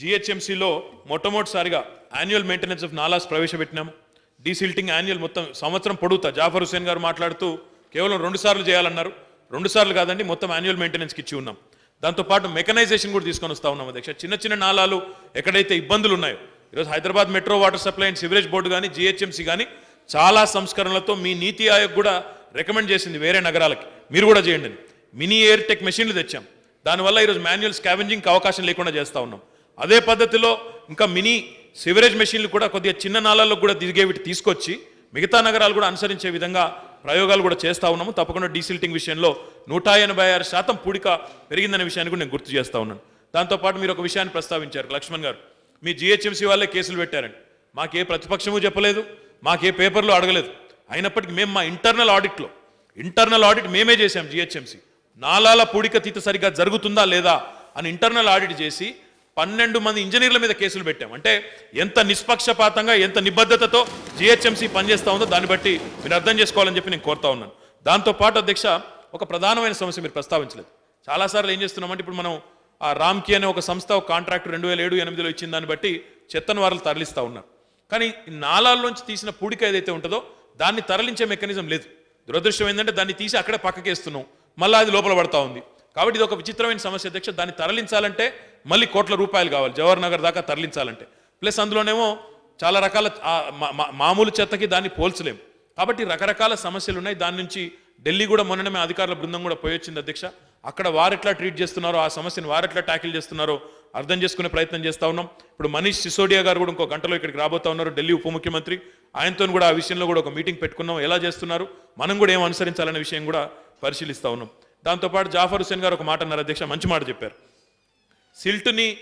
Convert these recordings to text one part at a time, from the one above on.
జిహెచ్ఎంసీలో మొట్టమొదటిసారిగా annual maintenance of nallahs ప్రవేశపెట్టినాము. Desilting annual మొత్తం సంవత్సరం పొడుగుతా. జాఫర్ హుసేన్ గారు మాట్లాడుతూ కేవలం రెండు సార్లు చేయాలన్నారు. రెండు సార్లు కాదండి మొత్తం యాన్యువల్ మెయింటెనెన్స్కి ఇచ్చి ఉన్నాం. దాంతోపాటు మెకనైజేషన్ కూడా తీసుకొని వస్తా ఉన్నాం అధ్యక్ష. చిన్న చిన్న నాలాలు ఎక్కడైతే ఇబ్బందులు ఉన్నాయో ఈరోజు Hyderabad metro water supply and sewerage board కానీ జిహెచ్ఎంసీ కానీ చాలా సంస్కరణలతో మీ నీతి ఆయోగ్ కూడా రికమెండ్ చేసింది వేరే నగరాలకి. మీరు కూడా చేయండి మినీ ఎయిర్ టెక్ మెషిన్లు తెచ్చాం. దానివల్ల ఈరోజు మాన్యువల్ స్కావెంజింగ్కి అవకాశం లేకుండా చేస్తా ఉన్నాం. అదే పద్ధతిలో ఇంకా మినీ సివరేజ్ మెషిన్లు కూడా కొద్దిగా చిన్న నాళాల్లో కూడా దిగేవిటి తీసుకొచ్చి మిగతా నగరాలు కూడా అనుసరించే విధంగా ప్రయోగాలు కూడా చేస్తా ఉన్నాము. తప్పకుండా డీసిల్టింగ్ విషయంలో నూట ఎనభై ఆరు శాతం పూడిక పెరిగిందనే విషయాన్ని కూడా నేను గుర్తు చేస్తా ఉన్నాను. దాంతోపాటు మీరు ఒక విషయాన్ని ప్రస్తావించారు లక్ష్మణ్ గారు. మీ జిహెచ్ఎంసీ వాళ్ళే కేసులు పెట్టారండి. మాకే ప్రతిపక్షము చెప్పలేదు మాకే పేపర్లు అడగలేదు. అయినప్పటికీ మేము మా ఇంటర్నల్ ఆడిట్లో ఇంటర్నల్ ఆడిట్ మేమే చేశాం జిహెచ్ఎంసీ. నాలాల పూడిక తీత సరిగ్గా జరుగుతుందా లేదా అని ఇంటర్నల్ ఆడిట్ చేసి పన్నెండు మంది ఇంజనీర్ల మీద కేసులు పెట్టాం. అంటే ఎంత నిష్పక్షపాతంగా ఎంత నిబద్ధతతో జిహెచ్ఎంసీ పనిచేస్తూ ఉందో దాన్ని బట్టి మీరు అర్థం చేసుకోవాలని చెప్పి నేను కోరుతా ఉన్నాను. దాంతోపాటు అధ్యక్ష ఒక ప్రధానమైన సమస్య మీరు ప్రస్తావించలేదు. చాలాసార్లు ఏం చేస్తున్నామంటే ఇప్పుడు మనం ఆ రామ్కి అనే ఒక సంస్థ ఒక కాంట్రాక్ట్ రెండు వేల ఏడు ఎనిమిదిలో ఇచ్చిన దాన్ని బట్టి చెత్తను వారు తరలిస్తూ ఉన్నారు కానీ నాలాల్లోంచి తీసిన పూడిక ఏదైతే ఉంటుందో దాన్ని తరలించే మెకానిజం లేదు. దురదృష్టం ఏంటంటే దాన్ని తీసి అక్కడే పక్కకేస్తున్నాం. మళ్ళీ అది లోపల పడతా ఉంది. కాబట్టి ఇది ఒక విచిత్రమైన సమస్య అధ్యక్ష. దాన్ని తరలించాలంటే మళ్ళీ కోట్ల రూపాయలు కావాలి. జవహర్ నగర్ దాకా తరలించాలంటే. ప్లస్ అందులోనేమో చాలా రకాల మా- మామూలు చెత్తకి దాన్ని పోల్చలేం కాబట్టి రకరకాల సమస్యలు ఉన్నాయి. దాని నుంచి ఢిల్లీ కూడా మొన్ననే అధికారుల బృందం కూడా పోయొచ్చింది అధ్యక్ష. అక్కడ వారెట్లా ట్రీట్ చేస్తున్నారో ఆ సమస్యను వారెట్లా ట్యాకిల్ చేస్తున్నారో అర్థం చేసుకునే ప్రయత్నం చేస్తూ ఉన్నాం. ఇప్పుడు మనీష్ సిసోడియా గారు కూడా ఇంకో గంటలో ఇక్కడికి రాబోతా ఉన్నారు. ఢిల్లీ ఉప ముఖ్యమంత్రి. ఆయనతో కూడా ఆ విషయంలో కూడా ఒక మీటింగ్ పెట్టుకున్నాం. ఎలా చేస్తున్నారు? మనం కూడా ఏం అనుసరించాలనే విషయం కూడా పరిశీలిస్తూ ఉన్నాం. దాంతోపాటు జాఫర్ హుసేన్ గారు ఒక మాట అన్నారు అధ్యక్ష. మంచి మాట చెప్పారు. సిల్ట్ని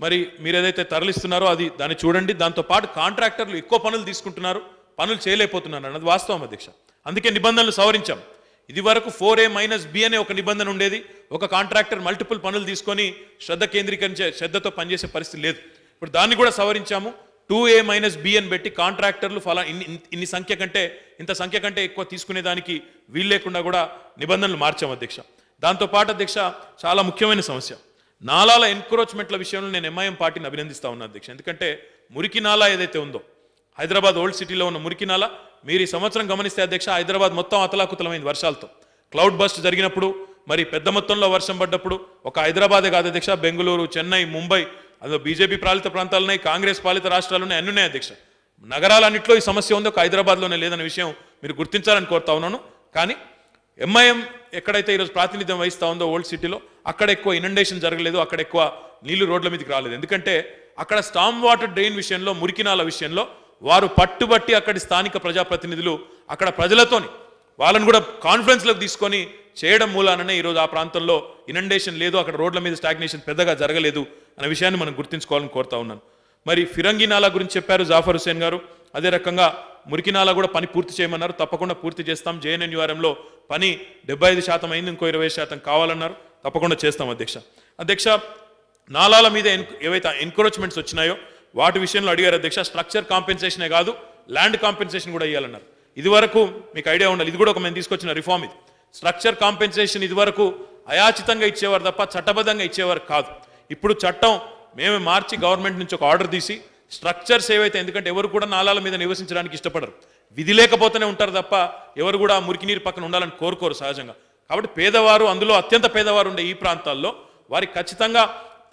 మరి మీరు ఏదైతే తరలిస్తున్నారో అది దాన్ని చూడండి. దాంతోపాటు కాంట్రాక్టర్లు ఎక్కువ పనులు తీసుకుంటున్నారు. పనులు చేయలేకపోతున్నారు అన్నది వాస్తవం అధ్యక్ష. అందుకే నిబంధనలు సవరించాం. ఇది వరకు ఫోర్ ఏ మైనస్ బి అనే ఒక నిబంధన ఉండేది. ఒక కాంట్రాక్టర్ మల్టిపుల్ పనులు తీసుకొని శ్రద్ధ కేంద్రీకరించే శ్రద్ధతో పనిచేసే పరిస్థితి లేదు. ఇప్పుడు దాన్ని కూడా సవరించాము. టూ ఏ మైనస్ బి అని పెట్టి కాంట్రాక్టర్లు ఫలా ఇన్ని ఇన్ని- సంఖ్య కంటే ఇంత సంఖ్య కంటే ఎక్కువ తీసుకునే దానికి వీలు లేకుండా కూడా నిబంధనలు మార్చాం అధ్యక్ష. దాంతోపాటు అధ్యక్ష చాలా ముఖ్యమైన సమస్య. నాలాల ఎన్క్రోచ్మెంట్ల విషయంలో నేను ఎంఐఎం పార్టీని అభినందిస్తా ఉన్నా అధ్యక్ష. ఎందుకంటే మురికి నాలా ఏదైతే ఉందో హైదరాబాద్ ఓల్డ్ సిటీలో ఉన్న మురికి నాలా మీరు ఈ సంవత్సరం గమనిస్తే అధ్యక్ష హైదరాబాద్ మొత్తం అతలాకుతలమైంది వర్షాలతో. క్లౌడ్ బస్ట్ జరిగినప్పుడు మరి పెద్ద మొత్తంలో వర్షం పడ్డప్పుడు ఒక హైదరాబాదే కాదు అధ్యక్ష బెంగళూరు చెన్నై ముంబై అందులో బీజేపీ పాలిత ప్రాంతాలు ఉన్నాయి కాంగ్రెస్ పాలిత రాష్ట్రాలు ఉన్నాయి అన్ని ఉన్నాయి అధ్యక్ష. నగరాలన్నింటిలో ఈ సమస్య ఉంది ఒక హైదరాబాద్లోనే లేదన్న విషయం మీరు గుర్తించాలని కోరుతా ఉన్నాను. కానీ ఎంఐఎం ఎక్కడైతే ఈరోజు ప్రాతినిధ్యం వహిస్తూ ఉందో ఓల్డ్ సిటీలో అక్కడ ఎక్కువ ఇనండేషన్ జరగలేదు అక్కడ ఎక్కువ నీళ్ళు రోడ్ల మీదకి రాలేదు. ఎందుకంటే అక్కడ స్టామ్ వాటర్ డ్రైన్ విషయంలో మురికినాల విషయంలో వారు పట్టుబట్టి అక్కడి స్థానిక ప్రజాప్రతినిధులు అక్కడ ప్రజలతోని వాళ్ళని కూడా కాన్ఫరెన్స్లోకి తీసుకొని చేయడం మూలాననే ఈరోజు ఆ ప్రాంతంలో ఇనండేషన్ లేదు అక్కడ రోడ్ల మీద స్టాగ్నేషన్ పెద్దగా జరగలేదు అనే విషయాన్ని మనం గుర్తుంచుకోవాలని కోరుతా ఉన్నాను. మరి ఫిరంగి నాలా గురించి చెప్పారు జాఫర్ హుసేన్ గారు. అదే రకంగా మురికినాల కూడా పని పూర్తి చేయమన్నారు. తప్పకుండా పూర్తి చేస్తాం. జేఎన్ఎన్యూఆర్ఎంలో పని డెబ్బై ఐదు శాతం అయింది. ఇంకో ఇరవై శాతం కావాలన్నారు. తప్పకుండా చేస్తాం అధ్యక్ష. అధ్యక్ష నాలాల మీద ఏవైతే ఎన్క్రోచ్మెంట్స్ వచ్చినాయో వాటి విషయంలో అడిగారు అధ్యక్ష. స్ట్రక్చర్ కాంపెన్సేషనే కాదు ల్యాండ్ కాంపెన్సేషన్ కూడా ఇవ్వాలన్నారు ఇదివరకు మీకు ఐడియా ఉండాలి. ఇది కూడా ఒక మేము తీసుకొచ్చిన రిఫార్మ్ ఇది. స్ట్రక్చర్ కాంపెన్సేషన్ ఇది వరకు అయాచితంగా ఇచ్చేవారు తప్ప చట్టబద్ధంగా ఇచ్చేవారు కాదు. ఇప్పుడు చట్టం మేమే మార్చి గవర్నమెంట్ నుంచి ఒక ఆర్డర్ తీసి స్ట్రక్చర్స్ ఏవైతే ఎందుకంటే ఎవరు కూడా నాళాల మీద నివసించడానికి ఇష్టపడరు. విధి లేకపోతేనే ఉంటారు తప్ప ఎవరు కూడా మురికి నీరు పక్కన ఉండాలని కోరుకోరు సహజంగా. కాబట్టి పేదవారు అందులో అత్యంత పేదవారు ఉండే ఈ ప్రాంతాల్లో వారికి ఖచ్చితంగా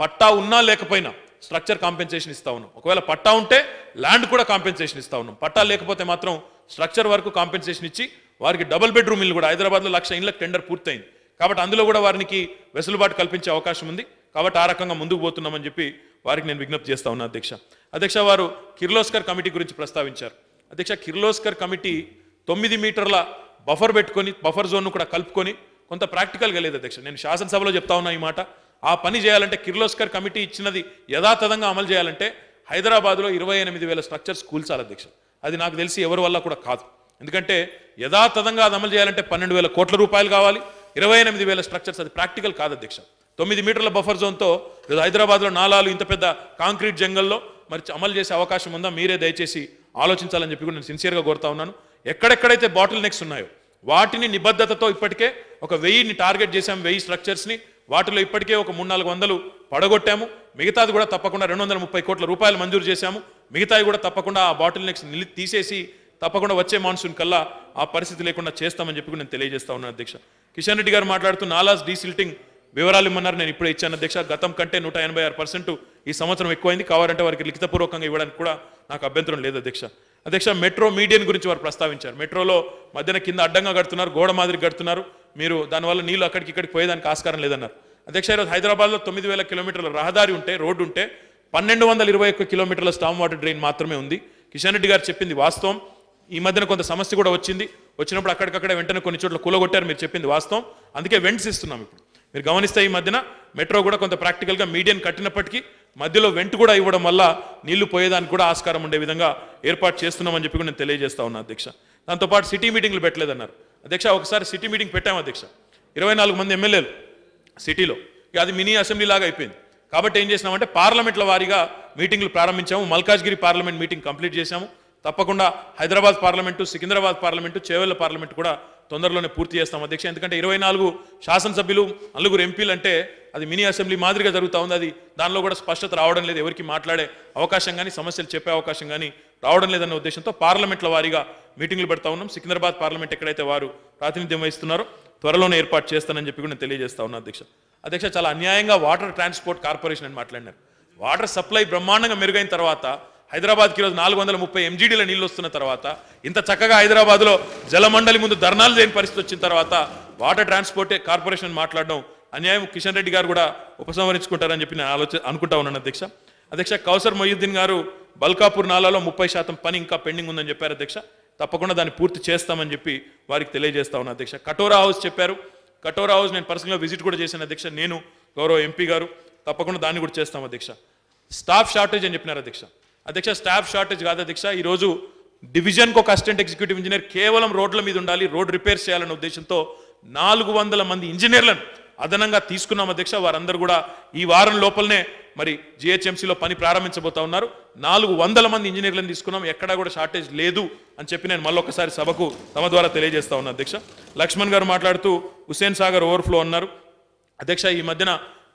పట్టా ఉన్నా లేకపోయినా స్ట్రక్చర్ కాంపెన్సేషన్ ఇస్తా ఉన్నాం. ఒకవేళ పట్టా ఉంటే ల్యాండ్ కూడా కాంపెన్సేషన్ ఇస్తా ఉన్నాం. పట్టా లేకపోతే మాత్రం స్ట్రక్చర్ వరకు కాంపెన్సేషన్ ఇచ్చి వారికి డబుల్ బెడ్రూమ్ ఇల్లు కూడా హైదరాబాద్లో లక్ష ఇళ్ళకి టెండర్ పూర్తయింది. కాబట్టి అందులో కూడా వారికి వెసులుబాటు కల్పించే అవకాశం ఉంది. కాబట్టి ఆ రకంగా ముందుకు పోతున్నామని చెప్పి వారికి నేను విజ్ఞప్తి చేస్తా ఉన్నా అధ్యక్ష. అధ్యక్ష వారు కిర్లోస్కర్ కమిటీ గురించి ప్రస్తావించారు. అధ్యక్ష కిర్లోస్కర్ కమిటీ తొమ్మిది మీటర్ల బఫర్ పెట్టుకొని బఫర్ జోన్ను కూడా కలుపుకొని కొంత ప్రాక్టికల్గా లేదు అధ్యక్ష. నేను శాసనసభలో చెప్తా ఉన్నా ఈ మాట. ఆ పని చేయాలంటే కిర్లోస్కర్ కమిటీ ఇచ్చినది యథాతథంగా అమలు చేయాలంటే హైదరాబాద్లో ఇరవై ఎనిమిది వేల స్ట్రక్చర్స్ కూల్చాలి అధ్యక్ష. అది నాకు తెలిసి ఎవరి వల్ల కూడా కాదు. ఎందుకంటే యథాతథంగా అది అమలు చేయాలంటే పన్నెండు వేల కోట్ల రూపాయలు కావాలి. ఇరవై ఎనిమిది వేల స్ట్రక్చర్స్ అది ప్రాక్టికల్ కాదు అధ్యక్ష. తొమ్మిది మీటర్ల బఫర్ జోన్తో హైదరాబాద్లో నాలాలు ఇంత పెద్ద కాంక్రీట్ జంగల్లో మరి అమలు చేసే అవకాశం ఉందా? మీరే దయచేసి ఆలోచించాలని చెప్పి కూడా నేను సిన్సియర్గా కోరుతా ఉన్నాను. ఎక్కడెక్కడైతే బాటిల్ నెక్స్ ఉన్నాయో వాటిని నిబద్ధతతో ఇప్పటికే ఒక వెయ్యిని టార్గెట్ చేశాం వెయ్యి స్ట్రక్చర్స్ని వాటిలో ఇప్పటికే ఒక మూడు నాలుగు వందలు పడగొట్టాము. మిగతాది కూడా తప్పకుండా రెండు వందల ముప్పై కోట్ల రూపాయలు మంజూరు చేశాము. మిగతాది కూడా తప్పకుండా ఆ బాటిల్ నెక్స్ నిలి తీసేసి తప్పకుండా వచ్చే మాన్సూన్ కల్లా ఆ పరిస్థితి లేకుండా చేస్తామని చెప్పి నేను తెలియజేస్తా ఉన్నాను అధ్యక్ష. కిషన్ రెడ్డి గారు మాట్లాడుతూ నాలాస్ డీసిల్టింగ్ వివరాలు ఇమ్మన్నారు. నేను ఇప్పుడే ఇచ్చాను. అధ్యక్ష గతం కంటే నూట ఎనభై ఆరు పర్సెంట్ ఈ సంవత్సరం ఎక్కువైంది. కావాలంటే వారికి లిఖితపూర్వకంగా ఇవ్వడానికి కూడా నాకు అభ్యంతరం లేదు అధ్యక్ష. అధ్యక్ష మెట్రో మీడియన్ గురించి వారు ప్రస్తావించారు. మెట్రోలో మధ్యన కింద అడ్డంగా కడుతున్నారు గోడ మాదిరి కడుతున్నారు. మీరు దానివల్ల నీళ్ళు అక్కడికి ఇక్కడికి పోయేదానికి ఆస్కారం లేదన్నారు. అధ్యక్ష ఈరోజు హైదరాబాద్లో తొమ్మిది వేల కిలోమీటర్ల రహదారి ఉంటే రోడ్డు ఉంటే పన్నెండు వందల ఇరవై ఒక్క కిలోమీటర్ల స్టామ్ వాటర్ డ్రైన్ మాత్రమే ఉంది. కిషన్ రెడ్డి గారు చెప్పింది వాస్తవం. ఈ మధ్యన కొంత సమస్య కూడా వచ్చింది. వచ్చినప్పుడు అక్కడికక్కడ వెంటనే కొన్ని చోట్ల కూలగొట్టారు. మీరు చెప్పింది వాస్తవం. అందుకే వెంట్స్ ఇస్తున్నాం ఇప్పుడు. మీరు గమనిస్తే ఈ మధ్యన మెట్రో కూడా కొంత ప్రాక్టికల్గా మీడియం కట్టినప్పటికీ మధ్యలో వెంట కూడా ఇవ్వడం వల్ల నీళ్ళు పోయేదానికి కూడా ఆస్కారం ఉండే విధంగా ఏర్పాటు చేస్తున్నామని చెప్పి కూడా నేను తెలియజేస్తా ఉన్నా అధ్యక్ష. దాంతోపాటు సిటీ మీటింగ్లు పెట్టలేదన్నారు. అధ్యక్ష ఒకసారి సిటీ మీటింగ్ పెట్టాము అధ్యక్ష. ఇరవై నాలుగు మంది ఎమ్మెల్యేలు సిటీలో. అది మినీ అసెంబ్లీ లాగా అయిపోయింది. కాబట్టి ఏం చేసినామంటే పార్లమెంట్ల వారీగా మీటింగ్లు ప్రారంభించాము. మల్కాజ్గిరి పార్లమెంట్ మీటింగ్ కంప్లీట్ చేశాము. తప్పకుండా Hyderabad parliament Secunderabad parliament Chevella parliament కూడా తొందరలోనే పూర్తి చేస్తాం అధ్యక్ష. ఎందుకంటే ఇరవై నాలుగు శాసనసభ్యులు నలుగురు ఎంపీలు అంటే అది మినీ అసెంబ్లీ మాదిరిగా జరుగుతూ ఉంది. అది దానిలో కూడా స్పష్టత రావడం లేదు. ఎవరికి మాట్లాడే అవకాశం కానీ సమస్యలు చెప్పే అవకాశం కానీ రావడం లేదన్న ఉద్దేశంతో పార్లమెంట్ల వారీగా మీటింగ్లు పెడతా ఉన్నాం. సికింద్రాబాద్ పార్లమెంట్ ఎక్కడైతే వారు ప్రాతినిధ్యం వహిస్తున్నారో త్వరలోనే ఏర్పాటు చేస్తానని చెప్పి కూడా నేను తెలియజేస్తా ఉన్నా అధ్యక్ష. అధ్యక్ష చాలా అన్యాయంగా వాటర్ ట్రాన్స్పోర్ట్ కార్పొరేషన్ అని మాట్లాడినారు. వాటర్ సప్లై బ్రహ్మాండంగా మెరుగైన తర్వాత హైదరాబాద్కి ఈరోజు నాలుగు వందల ముప్పై ఎంజీడీల నీళ్ళు వస్తున్న తర్వాత ఇంత చక్కగా హైదరాబాద్లో జలమండలి ముందు ధర్నాలు లేని పరిస్థితి వచ్చిన తర్వాత వాటర్ ట్రాన్స్పోర్ట్ కార్పొరేషన్ మాట్లాడడం అన్యాయం. కిషన్ రెడ్డి గారు కూడా ఉపసంహరించుకుంటారని చెప్పి నేను ఆలోచన అనుకుంటా ఉన్నాను అధ్యక్ష. అధ్యక్ష కౌసర్ మొయ్యుద్దీన్ గారు బల్కాపూర్ నాలాలో ముప్పై శాతం పని ఇంకా పెండింగ్ ఉందని చెప్పారు అధ్యక్ష. తప్పకుండా దాన్ని పూర్తి చేస్తామని చెప్పి వారికి తెలియజేస్తా ఉన్నా అధ్యక్ష. కటోరా హౌస్ చెప్పారు. కటోరా హౌస్ నేను పర్సనల్గా విజిట్ కూడా చేశాను అధ్యక్ష. నేను గౌరవ ఎంపీ గారు. తప్పకుండా దాన్ని కూడా చేస్తాం అధ్యక్ష. స్టాఫ్ షార్టేజ్ అని చెప్పినారు అధ్యక్ష. అధ్యక్ష స్టాఫ్ షార్టేజ్ కాదు అధ్యక్ష. ఈరోజు డివిజన్కు ఒక అసిస్టెంట్ ఎగ్జిక్యూటివ్ ఇంజనీర్ కేవలం రోడ్ల మీద ఉండాలి రోడ్ రిపేర్ చేయాలనే ఉద్దేశంతో నాలుగు వందల మంది ఇంజనీర్లను అదనంగా తీసుకున్నాం అధ్యక్ష. వారందరూ కూడా ఈ వారం లోపలనే మరి జిహెచ్ఎంసీలో పని ప్రారంభించబోతా ఉన్నారు. నాలుగు వందల మంది ఇంజనీర్లను తీసుకున్నాం ఎక్కడా కూడా షార్టేజ్ లేదు అని చెప్పి నేను మళ్ళొకసారి సభకు తమ ద్వారా తెలియజేస్తా ఉన్నా అధ్యక్ష. లక్ష్మణ్ గారు మాట్లాడుతూ హుసేన్ సాగర్ ఓవర్ఫ్లో అన్నారు. అధ్యక్ష ఈ మధ్యన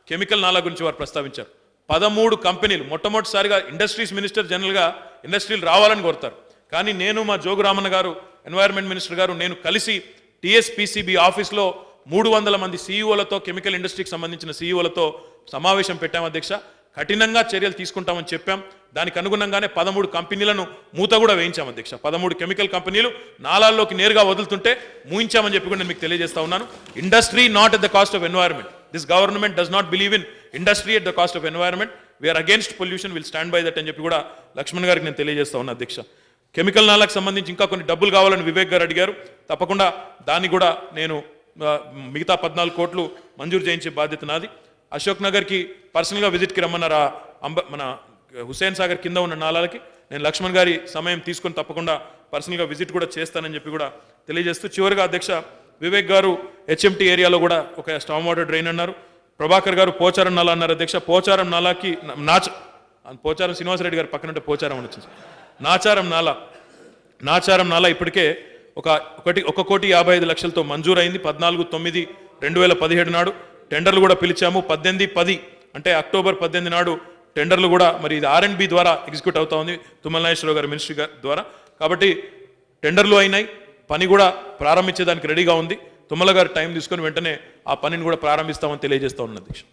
కెమికల్ నాలా గురించి వారు ప్రస్తావించారు. పదమూడు కంపెనీలు మొట్టమొదటిసారిగా ఇండస్ట్రీస్ మినిస్టర్ జనరల్గా ఇండస్ట్రీలు రావాలని కోరుతారు. కానీ నేను మా జోగురామన్న గారు ఎన్వైర్న్మెంట్ మినిస్టర్ గారు నేను కలిసి టీఎస్పిసిబి ఆఫీస్లో మూడు వందల మంది సీఈఓలతో కెమికల్ ఇండస్ట్రీకి సంబంధించిన సీఈఓలతో సమావేశం పెట్టాం అధ్యక్ష. కఠినంగా చర్యలు తీసుకుంటామని చెప్పాం. దానికి అనుగుణంగానే పదమూడు కంపెనీలను మూత కూడా వేయించాం అధ్యక్ష. పదమూడు కెమికల్ కంపెనీలు నాలాల్లోకి నేరుగా వదులుతుంటే మూయించామని చెప్పి కూడా నేను మీకు తెలియజేస్తా ఉన్నాను. Industry not at the cost of environment. This government does not believe in industry at the cost of environment we're against pollution will stand by that అని చెప్పి కూడా లక్ష్మణ్ గారికి నేను తెలియజేస్తా ఉన్నా అధ్యక్ష. కెమికల్ నాలకు సంబంధించి ఇంకా కొన్ని డబ్బులు కావాలని వివేక్ గారు అడిగారు. తప్పకుండా దాన్ని కూడా నేను మిగతా పద్నాలుగు కోట్లు మంజూరు చేయించే బాధ్యత నాది. అశోక్ నగర్కి పర్సనల్గా విజిట్కి రమ్మన్నారు ఆ అంబ మన హుసేన్ సాగర్ కింద ఉన్న నాలాలకి నేను లక్ష్మణ్ గారి సమయం తీసుకొని తప్పకుండా పర్సనల్గా విజిట్ కూడా చేస్తానని చెప్పి కూడా తెలియజేస్తూ చివరిగా అధ్యక్ష వివేక్ గారు హెచ్ఎంటీ ఏరియాలో కూడా ఒక స్టామ్ వాటర్ డ్రైన్ అన్నారు. ప్రభాకర్ గారు పోచారం నాలా అన్నారు. అధ్యక్ష పోచారం నాలాకి నాచ పోచారం శ్రీనివాసరెడ్డి గారు పక్కన పోచారం అని వచ్చింది. నాచారం నాలా. నాచారం నాలా ఇప్పటికే ఒక ఒకటి ఒక కోటి యాభై ఐదు లక్షలతో మంజూరైంది. పద్నాలుగు తొమ్మిది రెండు వేల పదిహేడు నాడు టెండర్లు కూడా పిలిచాము. పద్దెనిమిది పది అంటే అక్టోబర్ పద్దెనిమిది నాడు టెండర్లు కూడా మరి ఇది ఆర్ అండ్ బి ద్వారా ఎగ్జిక్యూట్ అవుతా ఉంది. తుమ్మల నాగేశ్వరరావు గారి మినిస్ట్రీ ద్వారా. కాబట్టి టెండర్లు అయినాయి. పని కూడా ప్రారంభించేదానికి రెడీగా ఉంది. తుమ్మల గారు టైం తీసుకొని వెంటనే ఆ పనిని కూడా ప్రారంభిస్తామని తెలియజేస్తా ఉన్నది అధ్యక్ష